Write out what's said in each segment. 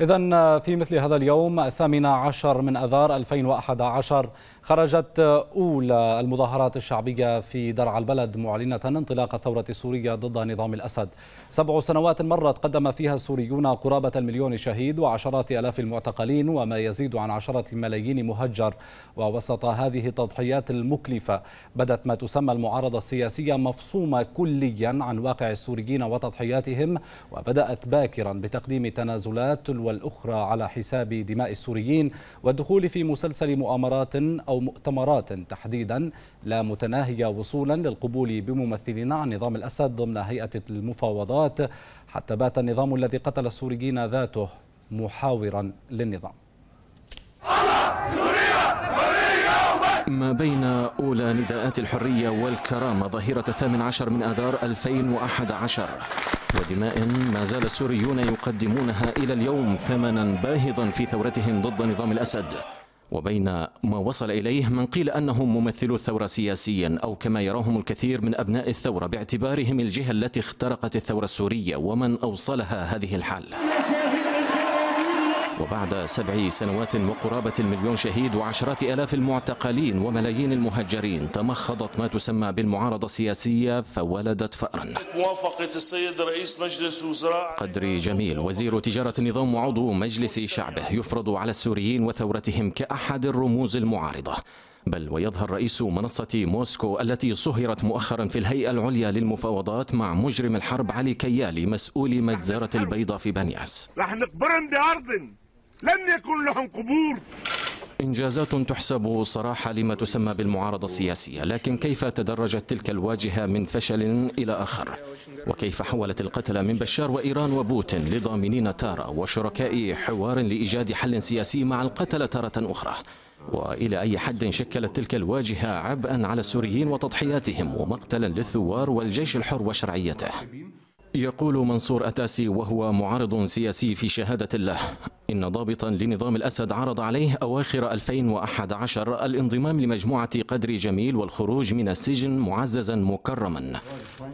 إذا في مثل هذا اليوم الثامن عشر من أذار 2011 خرجت أولى المظاهرات الشعبية في درع البلد معلنة انطلاق الثورة السورية ضد نظام الأسد. سبع سنوات مرت قدم فيها السوريون قرابة المليون شهيد وعشرات ألاف المعتقلين وما يزيد عن عشرة ملايين مهجر. ووسط هذه التضحيات المكلفة بدت ما تسمى المعارضة السياسية مفصومة كليا عن واقع السوريين وتضحياتهم وبدأت باكرا بتقديم تنازلات والأخرى على حساب دماء السوريين والدخول في مسلسل مؤامرات أو مؤتمرات تحديدا لا متناهية وصولا للقبول بممثلين عن نظام الأسد ضمن هيئة المفاوضات حتى بات النظام الذي قتل السوريين ذاته محاورا للنظام. ما بين أولى نداءات الحرية والكرامة ظاهرة الثامن عشر من آذار 2011 ودماء ما زال السوريون يقدمونها إلى اليوم ثمنا باهظا في ثورتهم ضد نظام الأسد. وبين ما وصل إليه من قيل أنهم ممثلو الثورة سياسيا أو كما يراهم الكثير من أبناء الثورة باعتبارهم الجهة التي اخترقت الثورة السورية ومن أوصلها هذه الحال. وبعد سبع سنوات وقرابة المليون شهيد وعشرات آلاف المعتقلين وملايين المهجرين تمخضت ما تسمى بالمعارضة السياسية فولدت فأرا. موافقة السيد رئيس مجلس وزراء قدري جميل وزير تجارة النظام وعضو مجلس شعبه يفرض على السوريين وثورتهم كأحد الرموز المعارضة. بل ويظهر رئيس منصة موسكو التي صهرت مؤخرا في الهيئة العليا للمفاوضات مع مجرم الحرب علي كيالي مسؤول مجزرة البيضاء في بنياس رح نقبرهم بأرض لم يكن لهم قبور إنجازات تحسب صراحة لما تسمى بالمعارضة السياسية لكن كيف تدرجت تلك الواجهة من فشل إلى آخر؟ وكيف حولت القتلى من بشار وإيران وبوتين لضامنين تارة وشركاء حوار لإيجاد حل سياسي مع القتلى تارة أخرى؟ وإلى أي حد شكلت تلك الواجهة عبئا على السوريين وتضحياتهم ومقتلا للثوار والجيش الحر وشرعيته؟ يقول منصور أتاسي وهو معارض سياسي في شهادة الله. إن ضابطا لنظام الأسد عرض عليه أواخر 2011 الانضمام لمجموعة قدر جميل والخروج من السجن معززا مكرما.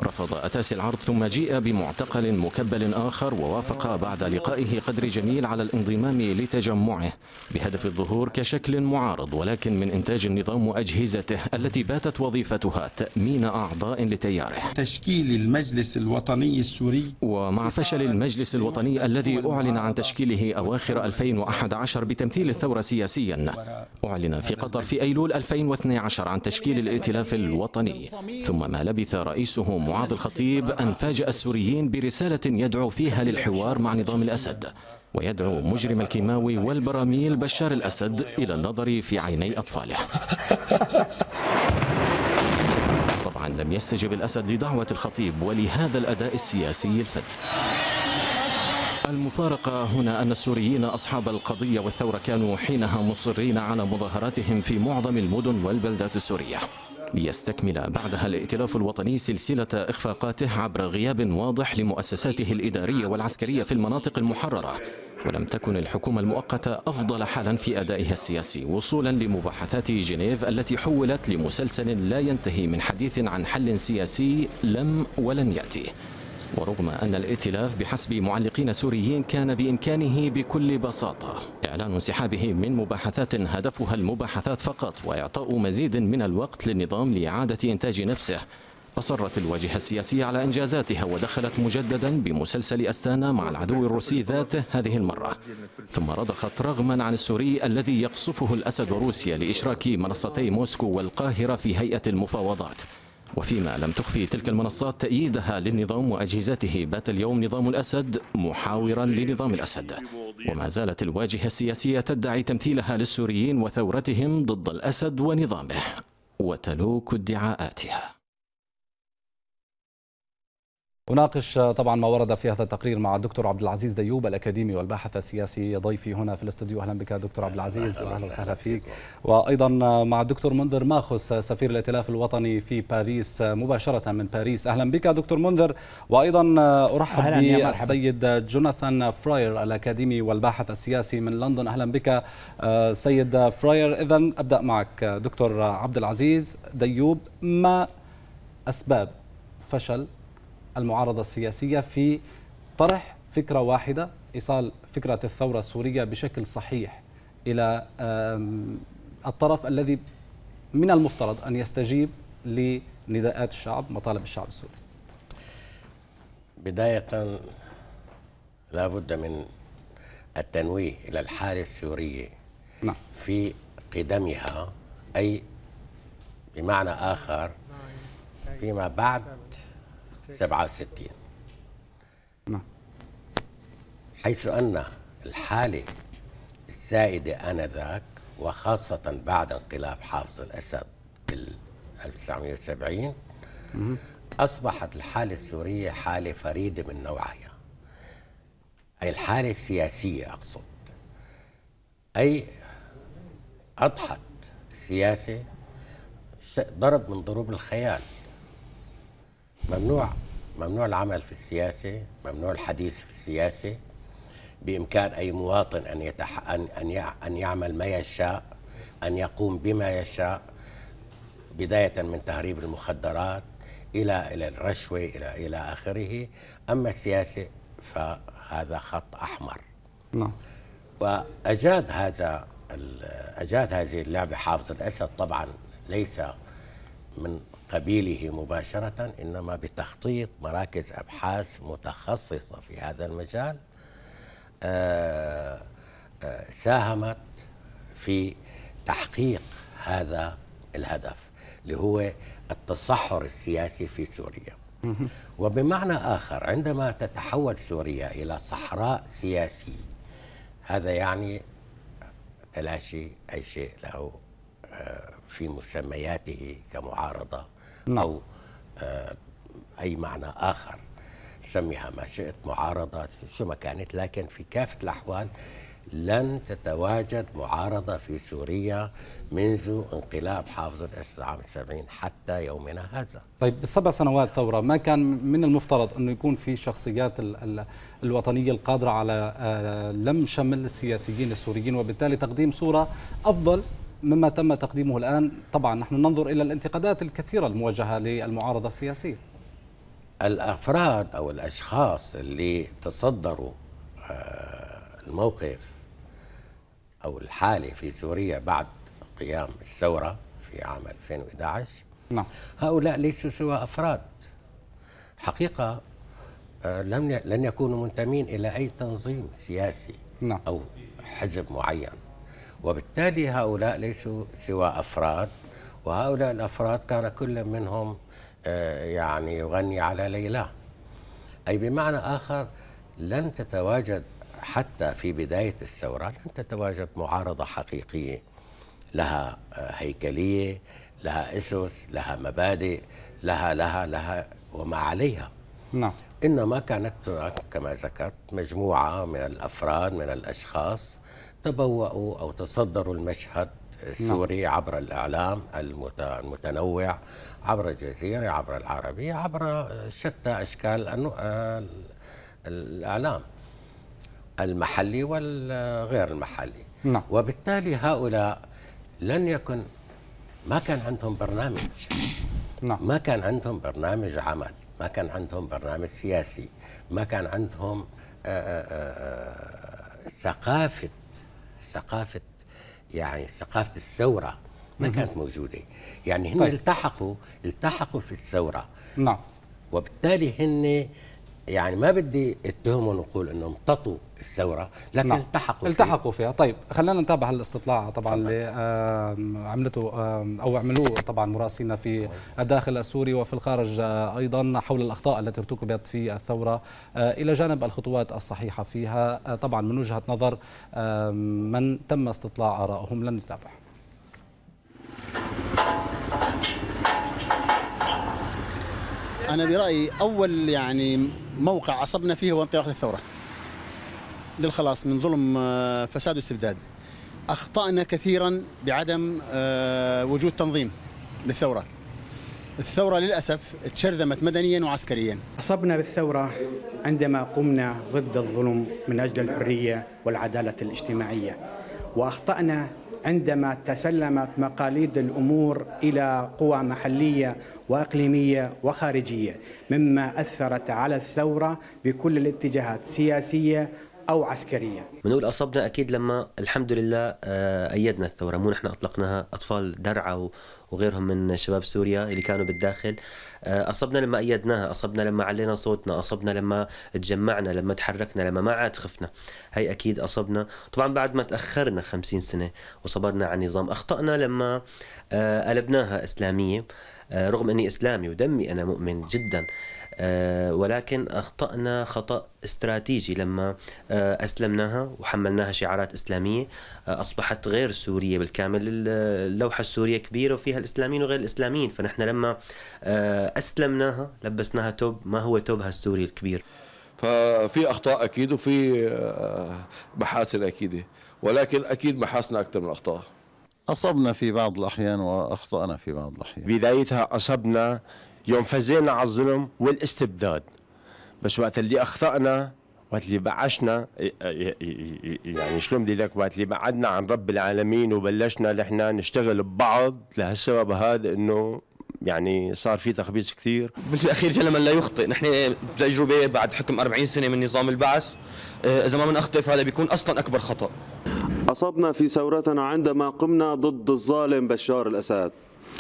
رفض أتاسي العرض ثم جيء بمعتقل مكبل آخر ووافق بعد لقائه قدر جميل على الانضمام لتجمعه بهدف الظهور كشكل معارض ولكن من إنتاج النظام وأجهزته التي باتت وظيفتها تأمين أعضاء لتياره. تشكيل المجلس الوطني السوري. ومع فشل المجلس الوطني الذي أعلن عن تشكيله أواخر 2011 بتمثيل الثورة سياسيا أعلن في قطر في أيلول 2012 عن تشكيل الائتلاف الوطني. ثم ما لبث رئيسه معاذ الخطيب أن فاجأ السوريين برسالة يدعو فيها للحوار مع نظام الأسد. ويدعو مجرم الكيماوي والبراميل بشار الأسد إلى النظر في عيني أطفاله. لم يستجب الأسد لدعوة الخطيب ولهذا الأداء السياسي الفذ. المفارقة هنا أن السوريين أصحاب القضية والثورة كانوا حينها مصرين على مظاهراتهم في معظم المدن والبلدات السورية. ليستكمل بعدها الائتلاف الوطني سلسلة إخفاقاته عبر غياب واضح لمؤسساته الإدارية والعسكرية في المناطق المحررة. ولم تكن الحكومة المؤقتة أفضل حالا في أدائها السياسي وصولا لمباحثات جنيف التي حولت لمسلسل لا ينتهي من حديث عن حل سياسي لم ولن يأتي. ورغم أن الائتلاف بحسب معلقين سوريين كان بإمكانه بكل بساطة إعلان انسحابه من مباحثات هدفها المباحثات فقط وإعطاء مزيد من الوقت للنظام لإعادة إنتاج نفسه. أصرت الواجهة السياسية على إنجازاتها ودخلت مجددا بمسلسل أستانا مع العدو الروسي ذاته هذه المرة. ثم رضخت رغما عن السوري الذي يقصفه الأسد وروسيا لإشراك منصتي موسكو والقاهرة في هيئة المفاوضات. وفيما لم تخفي تلك المنصات تأييدها للنظام وأجهزته. بات اليوم نظام الأسد محاورا لنظام الأسد. وما زالت الواجهة السياسية تدعي تمثيلها للسوريين وثورتهم ضد الأسد ونظامه وتلوك ادعاءاتها. أناقش طبعا ما ورد في هذا التقرير مع الدكتور عبد العزيز ديوب الأكاديمي والباحث السياسي ضيفي هنا في الاستوديو. أهلا بك دكتور عبد العزيز وأهلا وسهلا فيك. وأيضا مع الدكتور منذر ماخوس سفير الائتلاف الوطني في باريس مباشرة من باريس. أهلا بك دكتور منذر. وأيضا أرحب بالسيد جوناثان فراير الأكاديمي والباحث السياسي من لندن. أهلا بك سيد فراير. إذا أبدأ معك دكتور عبد العزيز ديوب. ما أسباب فشل المعارضة السياسية في طرح فكرة واحدة إيصال فكرة الثورة السورية بشكل صحيح إلى الطرف الذي من المفترض أن يستجيب لنداءات الشعب مطالب الشعب السوري بداية لا بد من التنويه إلى الحالة السورية نعم. في قدمها أي بمعنى آخر فيما بعد 67 نعم. حيث أن الحالة السائدة آنذاك وخاصة بعد انقلاب حافظ الأسد في 1970 أصبحت الحالة السورية حالة فريدة من نوعها. أي الحالة السياسية أقصد. أي أضحت السياسة ضرب من ضروب الخيال. ممنوع ممنوع العمل في السياسة ممنوع الحديث في السياسة. بإمكان أي مواطن أن يتح... أن أن أن يعمل ما يشاء أن يقوم بما يشاء. بداية من تهريب المخدرات إلى إلى الرشوة إلى إلى آخره. أما السياسة فهذا خط أحمر. نعم. وأجاد هذا أجاد هذه اللعبة حافظ الأسد. طبعا ليس من قبيله مباشرة إنما بتخطيط مراكز أبحاث متخصصة في هذا المجال آه، آه، ساهمت في تحقيق هذا الهدف اللي هو التصحر السياسي في سوريا وبمعنى آخر عندما تتحول سوريا إلى صحراء سياسي هذا يعني تلاشي أي شيء له آه، في مسمياته كمعارضة. أو أي معنى آخر. سميها ما شئت معارضة شو ما كانت لكن في كافة الأحوال لن تتواجد معارضة في سوريا منذ انقلاب حافظ الأسد عام 70 حتى يومنا هذا. طيب بالسبع سنوات ثورة ما كان من المفترض أنه يكون في شخصيات الوطنية القادرة على آه، لم شمل السياسيين السوريين وبالتالي تقديم صورة أفضل مما تم تقديمه الآن طبعا نحن ننظر إلى الانتقادات الكثيرة الموجهة للمعارضة السياسية. الأفراد أو الأشخاص اللي تصدروا آه، الموقف أو الحالة في سوريا بعد قيام الثورة في عام 2011 نعم. هؤلاء ليسوا سوى أفراد. حقيقة آه، لم لن يكونوا منتمين إلى أي تنظيم سياسي نعم. أو حزب معين. وبالتالي هؤلاء ليسوا سوى أفراد وهؤلاء الأفراد كان كل منهم آه، يعني يغني على ليلى. أي بمعنى آخر لن تتواجد حتى في بداية الثورة لن تتواجد معارضة حقيقية. لها آه، هيكلية لها أسس لها مبادئ لها لها لها وما عليها. نعم إنما كانت كما ذكرت مجموعة من الأفراد من الأشخاص تبوأوا أو تصدروا المشهد السوري نعم. عبر الإعلام المتنوع عبر الجزيرة عبر العربية عبر شتى أشكال الإعلام المحلي والغير المحلي نعم. وبالتالي هؤلاء لن يكن ما كان عندهم برنامج نعم. ما كان عندهم برنامج عمل ما كان عندهم برنامج سياسي ما كان عندهم آآ آآ ثقافة ثقافة يعني ثقافة الثورة ما كانت موجودة. يعني هن طيب. التحقوا التحقوا في الثورة. نعم. وبالتالي هن يعني ما بدي اتهمهم ونقول إنهم امتطوا الثورة لكن نعم. التحقوا التحقوا فيها. طيب خلينا نتابع الاستطلاع طبعا اللي عملته أو عملوه طبعا مراسلين في الداخل السوري وفي الخارج آه، أيضا حول الأخطاء التي ارتكبت في الثورة آه، إلى جانب الخطوات الصحيحة فيها. آه، طبعا من وجهة نظر من تم استطلاع آرائهم. لن نتابع. أنا برأيي أول يعني موقع عصبنا فيه هو انطلاقة الثورة. للخلاص من ظلم آه، فساد واستبداد. أخطأنا كثيرا بعدم آه، وجود تنظيم للثورة. الثورة للأسف تشرذمت مدنيا وعسكريا. أصبنا بالثورة عندما قمنا ضد الظلم من أجل الحرية والعدالة الاجتماعية. وأخطأنا عندما تسلمت مقاليد الأمور إلى قوى محلية وإقليمية وخارجية مما أثرت على الثورة بكل الاتجاهات سياسية أو عسكرية. بنقول أصبنا أكيد لما الحمد لله آه، أيدنا الثورة. مو نحن أطلقناها أطفال درعا وغيرهم من شباب سوريا اللي كانوا بالداخل. آه، أصبنا لما أيدناها أصبنا لما علينا صوتنا أصبنا لما تجمعنا لما تحركنا لما ما عاد خفنا. هي أكيد أصبنا طبعا بعد ما تأخرنا خمسين سنة وصبرنا على النظام أخطأنا لما آه، قلبناها إسلامية. رغم أني إسلامي ودمي أنا مؤمن جدا. ولكن أخطأنا خطأ استراتيجي. لما آه، أسلمناها وحملناها شعارات إسلامية آه، أصبحت غير سورية بالكامل. اللوحة السورية كبيرة وفيها الإسلاميين وغير الإسلاميين. فنحن لما أسلمناها لبسناها توب ما هو توبها السوري الكبير؟ ففي أخطاء أكيد وفي محاسن أكيدة ولكن أكيد محاسن أكثر من أخطاء أصبنا في بعض الأحيان وأخطأنا في بعض الأحيان. بدايتها أصبنا يوم فزينا على الظلم والاستبداد. بس وقت اللي أخطأنا وقت اللي بعشنا يعني شلون بدي لك وقت اللي بعدنا عن رب العالمين وبلشنا نحن نشتغل ببعض لهالسبب هذا إنه يعني صار في تخبيص كثير. بالأخير جل من لا يخطئ. نحن تجربه بعد حكم 40 سنة من نظام البعث إذا ما بنخطئ فهذا بيكون أصلا أكبر خطأ. أصبنا في ثورتنا عندما قمنا ضد الظالم بشار الأسد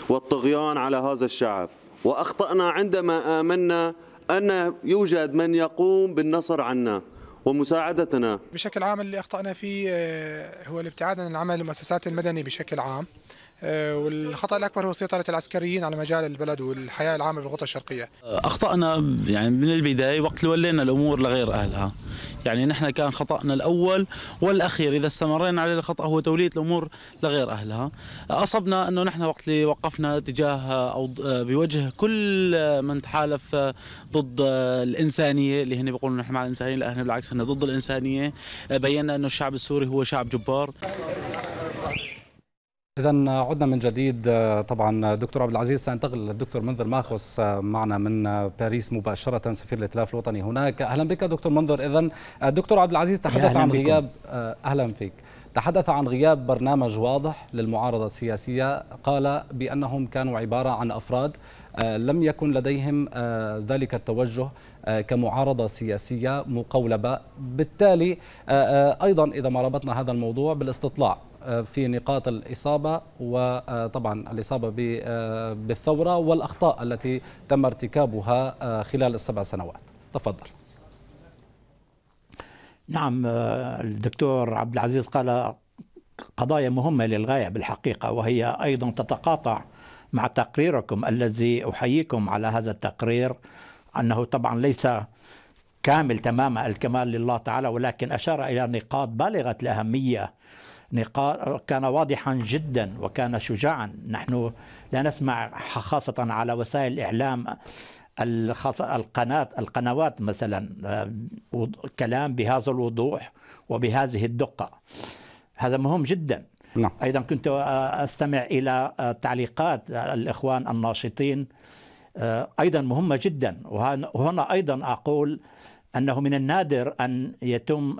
والطغيان على هذا الشعب. وأخطأنا عندما آمنا أن يوجد من يقوم بالنصر عنا ومساعدتنا. بشكل عام اللي أخطأنا فيه آه، هو الابتعاد عن العمل المؤسسات المدني بشكل عام. والخطأ الأكبر هو سيطرة العسكريين على مجال البلد والحياة العامة بالغوطه الشرقية. أخطأنا يعني من البداية وقت اللي ولينا الأمور لغير أهلها. يعني نحن كان خطأنا الأول والأخير إذا استمرينا على الخطأ هو توليه الأمور لغير أهلها. أصبنا أنه نحن وقت اللي وقفنا تجاه أو بوجه كل من تحالف ضد الإنسانية اللي هن بيقولوا نحن مع الإنسانية لا إحنا بالعكس هن ضد الإنسانية بينا أنه الشعب السوري هو شعب جبار. إذا عدنا من جديد. طبعا دكتور عبد العزيز سأنتقل للدكتور منذر ماخوس معنا من باريس مباشرة سفير الائتلاف الوطني هناك. أهلا بك دكتور منذر. إذا الدكتور عبد العزيز تحدث عن غياب أهلا فيك. تحدث عن غياب برنامج واضح للمعارضة السياسية. قال بأنهم كانوا عبارة عن أفراد لم يكن لديهم ذلك التوجه كمعارضة سياسية مقولبة. بالتالي أيضا إذا ما ربطنا هذا الموضوع بالاستطلاع. في نقاط الإصابة وطبعا الإصابة بالثورة والأخطاء التي تم ارتكابها خلال السبع سنوات. تفضل. نعم الدكتور عبد العزيز قال قضايا مهمة للغاية بالحقيقة وهي أيضا تتقاطع مع تقريركم الذي أحييكم على هذا التقرير أنه طبعا ليس كامل تمام الكمال لله تعالى ولكن أشار إلى نقاط بالغة الأهمية كان واضحا جدا وكان شجاعا. نحن لا نسمع خاصة على وسائل الإعلام القناة القنوات مثلا كلام بهذا الوضوح وبهذه الدقة. هذا مهم جدا. نعم. أيضا كنت أستمع إلى تعليقات الإخوان الناشطين أيضا مهمة جدا. وهنا أيضا أقول أنه من النادر أن يتم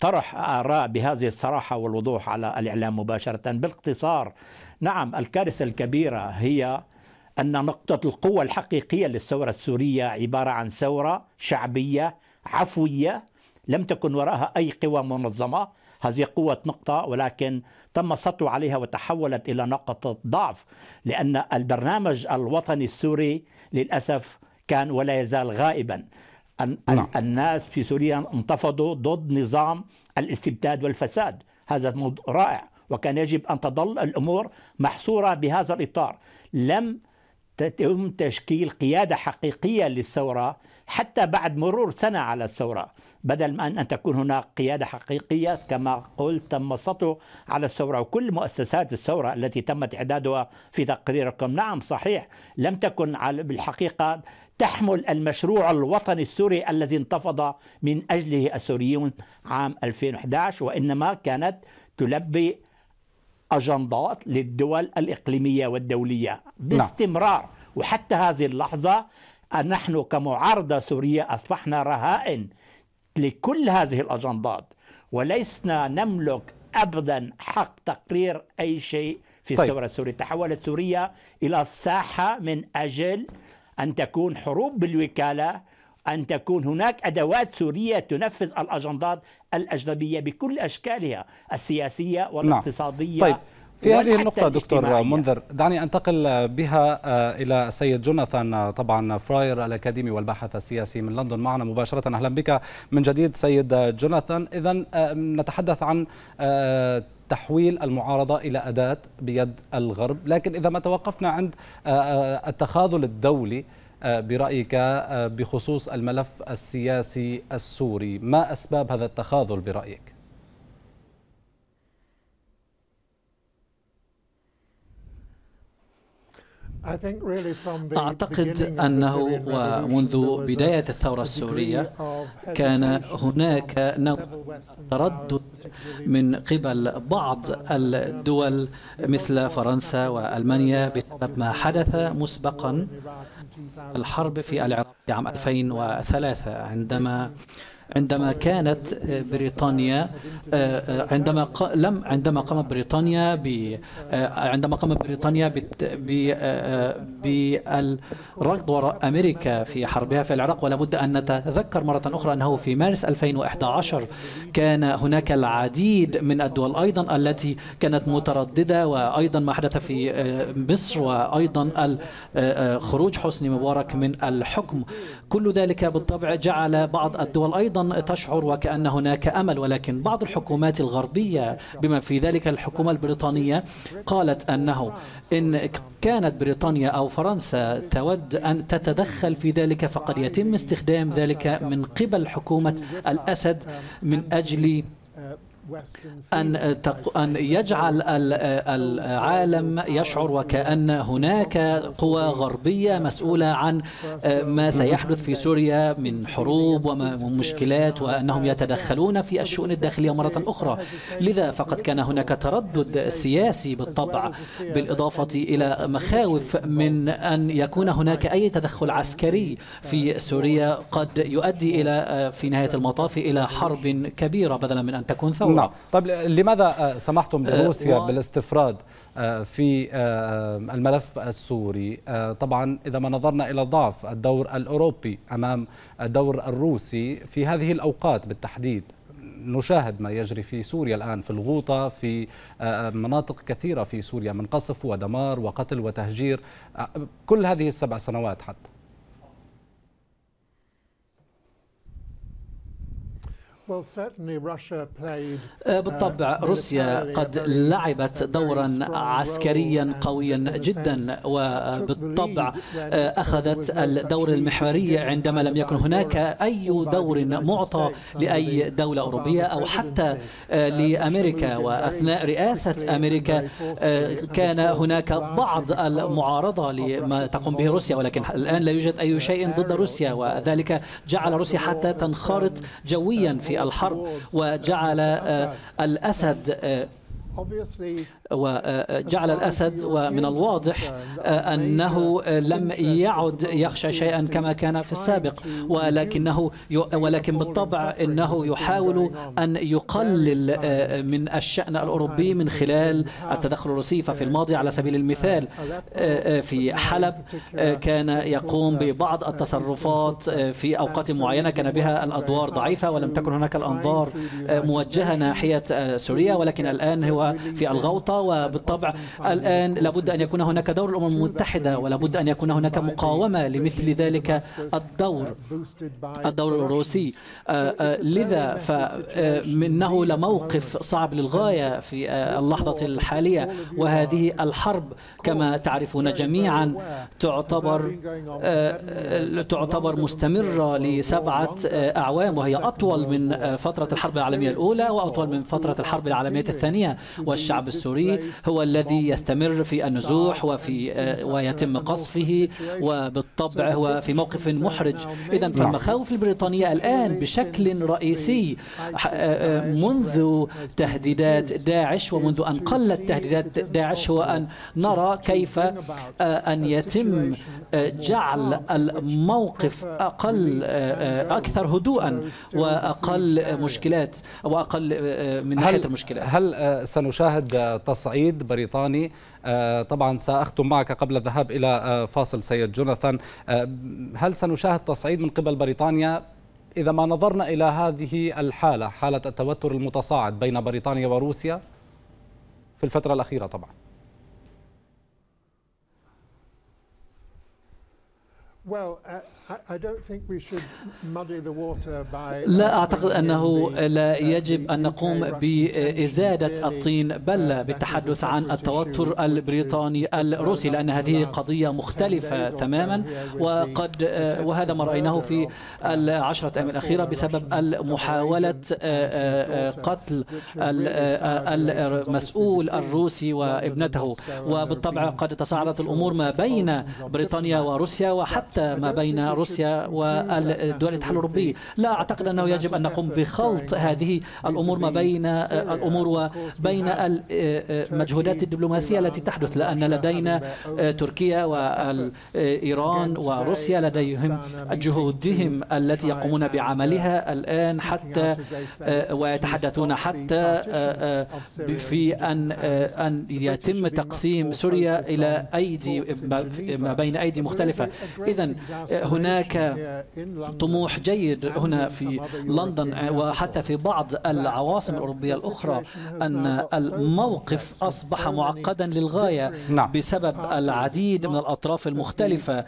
طرح آراء بهذه الصراحة والوضوح على الإعلام مباشرة. باختصار نعم الكارثة الكبيرة هي أن نقطة القوة الحقيقية للثورة السورية عبارة عن ثورة شعبية عفوية لم تكن وراءها أي قوى منظمة. هذه قوة نقطة ولكن تم السطو عليها وتحولت إلى نقطة ضعف لأن البرنامج الوطني السوري للأسف كان ولا يزال غائبا. نعم. الناس في سوريا انتفضوا ضد نظام الاستبداد والفساد. هذا رائع وكان يجب أن تظل الأمور محصورة بهذا الإطار. لم تتم تشكيل قيادة حقيقية للثورة حتى بعد مرور سنة على الثورة بدل من أن تكون هناك قيادة حقيقية كما قلت تم السطو على الثورة وكل مؤسسات الثورة التي تم إعدادها في تقريركم. نعم صحيح لم تكن بالحقيقة تحمل المشروع الوطني السوري الذي انتفض من أجله السوريون عام 2011 وإنما كانت تلبي أجندات للدول الإقليمية والدولية نعم. باستمرار وحتى هذه اللحظة نحن كمعارضة سورية أصبحنا رهائن لكل هذه الأجندات ولسنا نملك أبدا حق تقرير أي شيء في طيب. الثورة السورية تحولت سوريا إلى ساحة من أجل أن تكون حروب بالوكالة أن تكون هناك أدوات سورية تنفذ الأجندات الأجنبية بكل أشكالها السياسية والاقتصادية نعم. طيب في هذه النقطة دكتور الاجتماعية. منذر دعني أنتقل بها آه، إلى السيد جوناثان آه، طبعا فراير الأكاديمي والباحث السياسي من لندن معنا مباشرة أهلا بك من جديد سيد جوناثان إذا نتحدث عن آه، تحويل المعارضة إلى أداة بيد الغرب لكن إذا ما توقفنا عند آه، آه، التخاذل الدولي آه، برأيك بخصوص الملف السياسي السوري ما أسباب هذا التخاذل برأيك؟ أعتقد أنه ومنذ بداية الثورة السورية كان هناك نوع تردد من قبل بعض الدول مثل فرنسا وألمانيا بسبب ما حدث مسبقا الحرب في العراق في عام 2003 عندما عندما كانت بريطانيا عندما ق- لم عندما قامت بريطانيا ب عندما قامت بريطانيا بالركض وراء أمريكا في حربها في العراق. ولا بد أن نتذكر مرة أخرى أنه في مارس 2011 كان هناك العديد من الدول أيضا التي كانت مترددة وأيضا ما حدث في مصر وأيضا خروج حسني مبارك من الحكم. كل ذلك بالطبع جعل بعض الدول أيضا تشعر وكأن هناك أمل ولكن بعض الحكومات الغربية بما في ذلك الحكومة البريطانية قالت أنه إن كانت بريطانيا أو فرنسا تود أن تتدخل في ذلك فقد يتم استخدام ذلك من قبل حكومة الأسد من أجل أن. أن يجعل ال- العالم يشعر وكأن هناك قوى غربية مسؤولة عن ما سيحدث في سوريا من حروب ومشكلات وأنهم يتدخلون في الشؤون الداخلية مرة أخرى لذا فقد كان هناك تردد سياسي بالطبع بالإضافة إلى مخاوف من أن يكون هناك أي تدخل عسكري في سوريا قد يؤدي إلى في نهاية المطاف إلى حرب كبيرة بدلا من أن تكون ثورة نعم. طيب لماذا آه، سمحتم آه، لروسيا و- بالاستفراد آه، في آه، الملف السوري؟ آه، طبعا إذا ما نظرنا إلى ضعف الدور الأوروبي أمام الدور الروسي في هذه الأوقات بالتحديد نشاهد ما يجري في سوريا الآن في الغوطة في آه، مناطق كثيرة في سوريا من قصف ودمار وقتل وتهجير آه، كل هذه السبع سنوات حتى. بالطبع روسيا قد لعبت دورا عسكريا قويا جدا وبالطبع أخذت الدور المحوري عندما لم يكن هناك أي دور معطى لأي دولة أوروبية أو حتى لأمريكا وأثناء رئاسة أمريكا كان هناك بعض المعارضة لما تقوم به روسيا ولكن الآن لا يوجد أي شيء ضد روسيا وذلك جعل روسيا حتى تنخرط جويا في الحرب وجعل آه، الأسد آه، وجعل الأسد ومن الواضح أنه لم يعد يخشى شيئا كما كان في السابق. ولكنه ولكن بالطبع أنه يحاول أن يقلل من الشأن الأوروبي من خلال التدخل الروسي. ففي الماضي على سبيل المثال في حلب كان يقوم ببعض التصرفات في أوقات معينة كان بها الأدوار ضعيفة ولم تكن هناك الأنظار موجهة ناحية سوريا. ولكن الآن هو في الغوطة وبالطبع الآن لابد أن يكون هناك دور الأمم المتحدة ولابد أن يكون هناك مقاومة لمثل ذلك الدور الدور الروسي. آه، آه، لذا فإنه لموقف صعب للغاية في آه، اللحظة الحالية وهذه الحرب كما تعرفون جميعا تعتبر آه، تعتبر مستمرة لسبعة آه، أعوام وهي أطول من آه، فترة الحرب العالمية الأولى وأطول من فترة الحرب العالمية الثانية. والشعب السوري هو الذي يستمر في النزوح وفي آه، ويتم قصفه وبالطبع هو في موقف محرج. إذا فالمخاوف البريطانية الآن بشكل رئيسي آه، آه، منذ تهديدات داعش ومنذ أن قلت تهديدات داعش هو أن نرى كيف أن يتم جعل الموقف أقل أكثر هدوءا وأقل مشكلات وأقل من ناحية المشكلات. هل سنشاهد آه، تص تصعيد بريطاني. طبعا سأختم معك قبل الذهاب إلى فاصل سيد جوناثان. هل سنشاهد تصعيد من قبل بريطانيا؟ إذا ما نظرنا إلى هذه الحالة حالة التوتر المتصاعد بين بريطانيا وروسيا في الفترة الأخيرة طبعا. لا أعتقد أنه لا يجب أن نقوم بإزادة الطين بل بالتحدث عن التوتر البريطاني الروسي لأن هذه قضية مختلفة تماما. وقد وهذا ما رأيناه في العشرة أيام الأخيرة بسبب محاولة قتل المسؤول الروسي وابنته. وبالطبع قد تصاعدت الأمور ما بين بريطانيا وروسيا وحتى ما بين روسيا والدول الاتحاد الأوروبي. لا أعتقد أنه يجب أن نقوم بخلط هذه الأمور ما بين الأمور وبين المجهودات الدبلوماسية التي تحدث لأن لدينا تركيا وإيران وروسيا لديهم جهودهم التي يقومون بعملها الآن حتى ويتحدثون حتى في أن أن يتم تقسيم سوريا إلى أيدي ما بين أيدي مختلفة. إذا هناك طموح جيد هنا في لندن وحتى في بعض العواصم الأوروبية الأخرى أن الموقف أصبح معقدا للغاية نعم. بسبب العديد من الأطراف المختلفة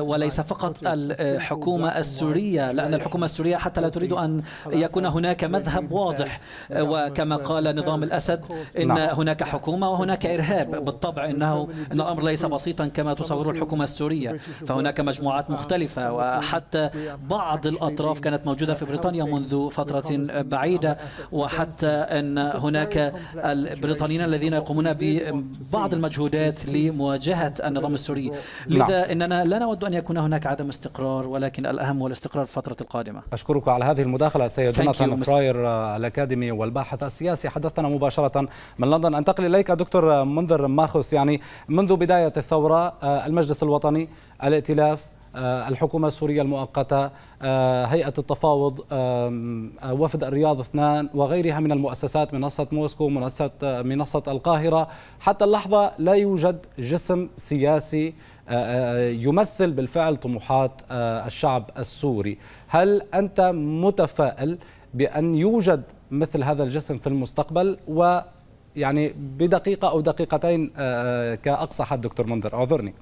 وليس فقط الحكومة السورية لأن الحكومة السورية حتى لا تريد أن يكون هناك مذهب واضح وكما قال نظام الأسد إن نعم. هناك حكومة وهناك إرهاب بالطبع إنه إن الأمر ليس بسيطا كما تصوره الحكومة السورية فهناك مجموعات مختلفة وحتى بعض الأطراف كانت موجودة في بريطانيا منذ فترة بعيدة وحتى أن هناك البريطانيين الذين يقومون ببعض المجهودات لمواجهة النظام السوري. لذا إننا لا نود أن يكون هناك عدم استقرار ولكن الأهم هو الاستقرار في الفترة القادمة. أشكرك على هذه المداخلة سيد جوناثان فراير الأكاديمي والباحث السياسي. حدثنا مباشرة من لندن. أنتقل إليك دكتور منذر ماخوس يعني منذ بداية الثورة المجلس الوطني الائتلاف الحكومة السورية المؤقتة هيئة التفاوض وفد الرياض اثنان وغيرها من المؤسسات منصة موسكو منصة منصة القاهرة. حتى اللحظة لا يوجد جسم سياسي يمثل بالفعل طموحات الشعب السوري. هل أنت متفائل بأن يوجد مثل هذا الجسم في المستقبل؟ و يعني بدقيقة أو دقيقتين كأقصى حد دكتور منذر أعذرني.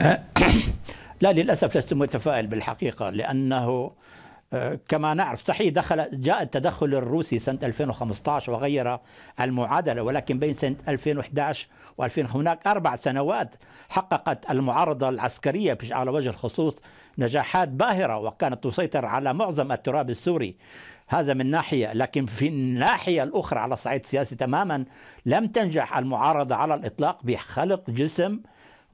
لا للأسف لست متفائل بالحقيقة لأنه كما نعرف صحيح دخل جاء التدخل الروسي سنة 2015 وغير المعادلة ولكن بين سنة 2011 و2000 هناك أربع سنوات حققت المعارضة العسكرية على وجه الخصوص نجاحات باهرة وكانت تسيطر على معظم التراب السوري. هذا من ناحية لكن في الناحية الأخرى على الصعيد السياسي تماما لم تنجح المعارضة على الإطلاق بخلق جسم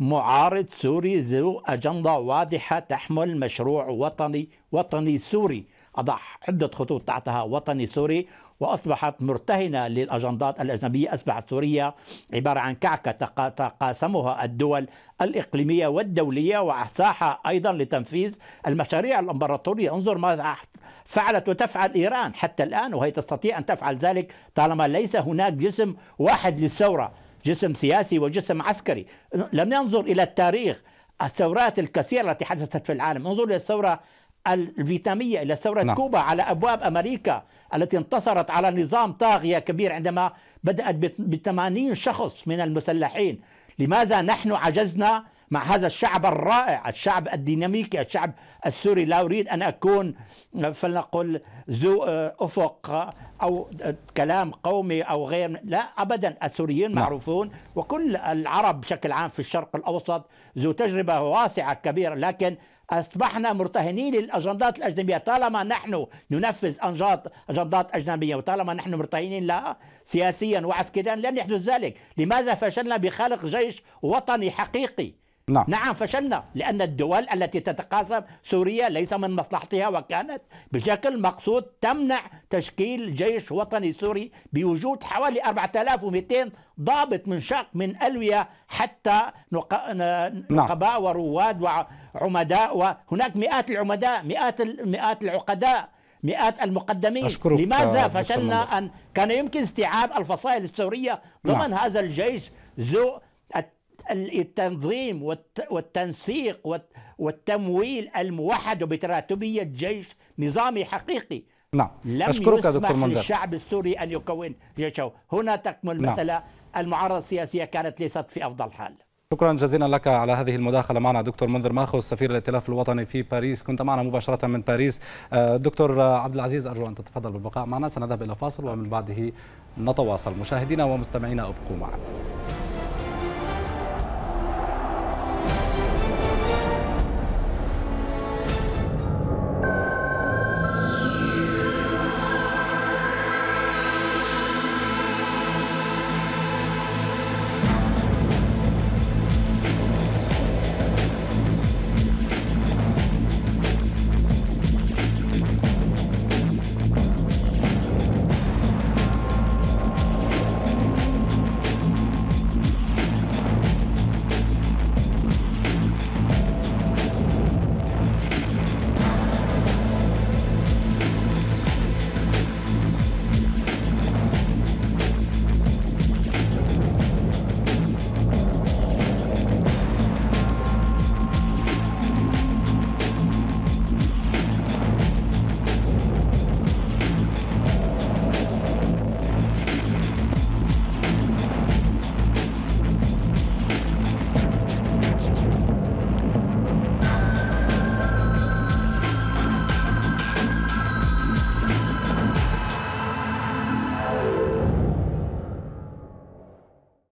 معارض سوري ذو أجندة واضحة تحمل مشروع وطني وطني سوري. أضع عدة خطوط تحتها وطني سوري وأصبحت مرتهنة للأجندات الأجنبية. أصبحت سوريا عبارة عن كعكة تقاسمها الدول الإقليمية والدولية وساحة أيضا لتنفيذ المشاريع الإمبراطورية. انظر ماذا فعلت وتفعل إيران حتى الآن وهي تستطيع أن تفعل ذلك طالما ليس هناك جسم واحد للثورة. جسم سياسي وجسم عسكري. لم ننظر إلى التاريخ الثورات الكثيرة التي حدثت في العالم. انظر إلى الثورة الفيتنامية إلى ثورة نعم. كوبا على أبواب أمريكا التي انتصرت على نظام طاغية كبير عندما بدأت ب 80 شخص من المسلحين. لماذا نحن عجزنا مع هذا الشعب الرائع الشعب الديناميكي الشعب السوري. لا أريد أن أكون فلنقل ذو أفق أو كلام قومي أو غير. لا أبدا. السوريين نعم. معروفون وكل العرب بشكل عام في الشرق الأوسط ذو تجربة واسعة كبيرة. لكن أصبحنا مرتهنين للأجندات الأجنبية. طالما نحن ننفذ أنجاط أجندات أجنبية وطالما نحن مرتهنين لها سياسيا وعسكريا لن يحدث ذلك. لماذا فشلنا بخلق جيش وطني حقيقي؟ نعم. نعم فشلنا لأن الدول التي تتقاسم سوريا ليس من مصلحتها وكانت بشكل مقصود تمنع تشكيل جيش وطني سوري بوجود حوالي 4200 ضابط من شق من ألوية حتى نقباء نعم. ورواد وعمداء وهناك مئات العمداء مئات مئات العقداء مئات المقدمين أشكرك لماذا دكتور فشلنا. أن كان يمكن استيعاب الفصائل السورية ضمن نعم. هذا الجيش ذو التنظيم والت- والتنسيق والت- والتمويل الموحد وبتراتبية جيش نظامي حقيقي. نعم. لم أشكرك يسمح دكتور منذر. للشعب السوري أن يكون جيشه. هنا تكمن نعم. مسألة المعارضة السياسية كانت ليست في أفضل حال. شكرا جزيلا لك على هذه المداخلة معنا دكتور منذر ماخوذ سفير الائتلاف الوطني في باريس. كنت معنا مباشرة من باريس. آه، دكتور عبد العزيز أرجو أن تتفضل بالبقاء معنا. سنذهب إلى فاصل ومن بعده نتواصل. مشاهدينا ومستمعينا ابقوا معنا.